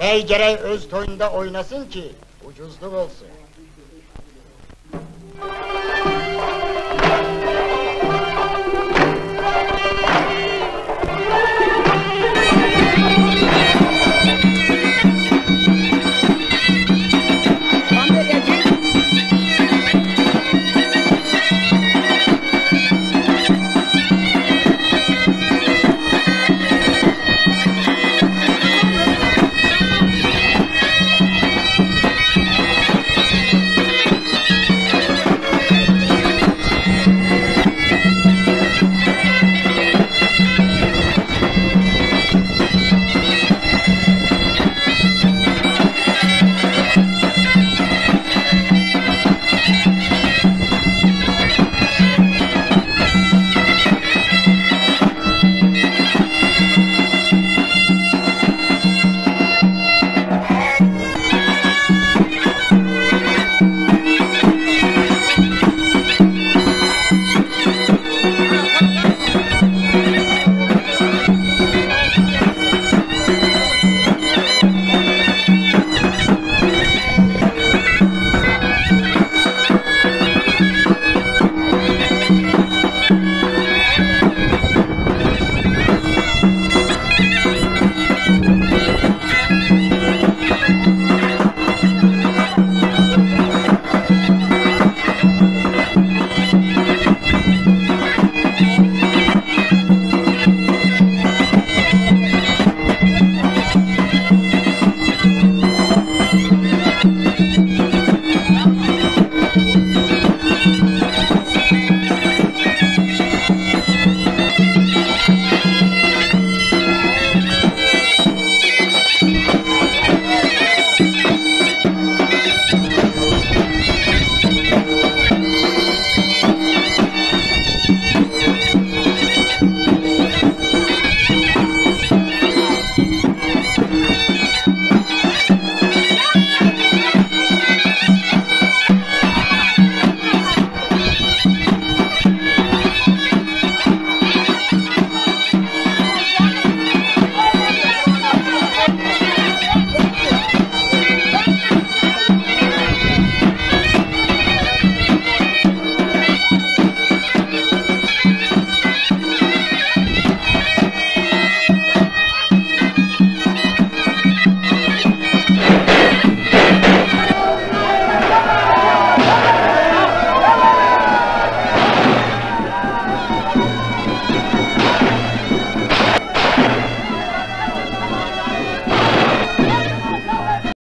Bey gerek öz toyunda oynasın ki ucuzluk olsun.